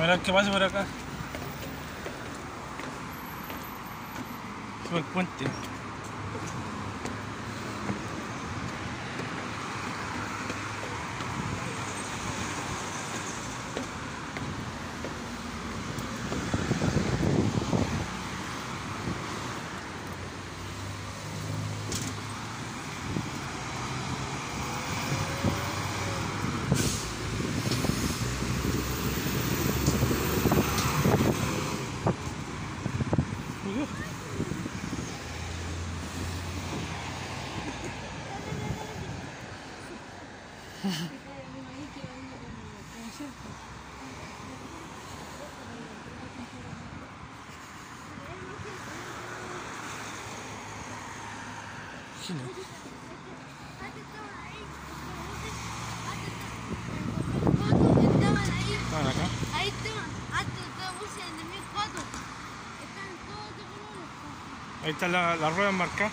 Mira qué pasa por acá. Por el puente. しない? Ahí está la, rueda marcada.